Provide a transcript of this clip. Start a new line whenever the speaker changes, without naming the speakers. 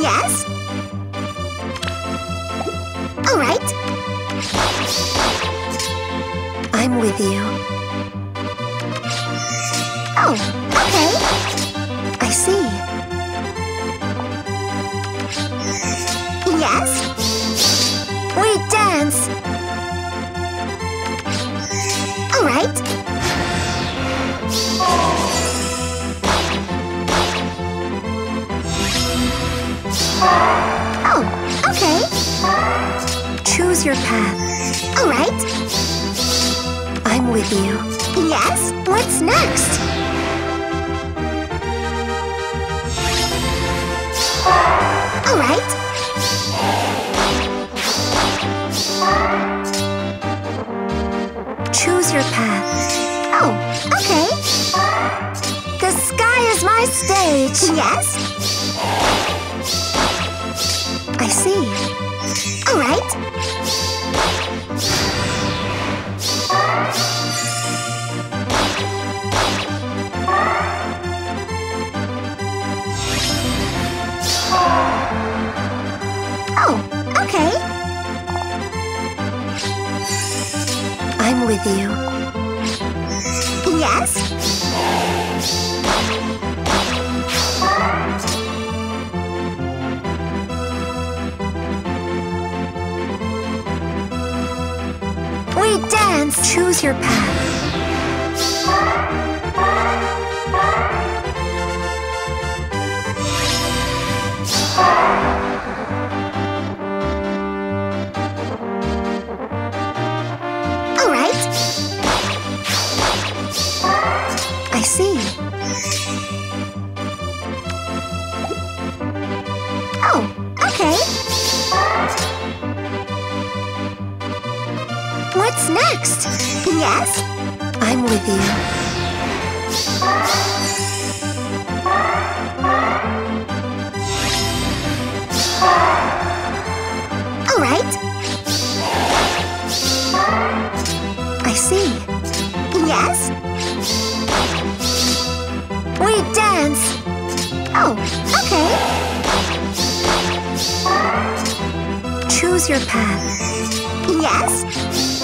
Yes? All right.
I'm with you.
Oh, okay.
I see.
Yes? We dance. All right. Oh, okay.
Choose your path.
All right.
I'm with you.
Yes? What's next? All right.
Choose your path.
Oh, okay. The sky is my stage. Yes?
I see.
All right. Oh, okay.
I'm with you.
Yes? Dance.
Choose your path.
All right.
I see.
What's next? Yes?
I'm with you.
All right.
I see.
Yes? We dance. Oh, okay.
Choose your path.
Yes?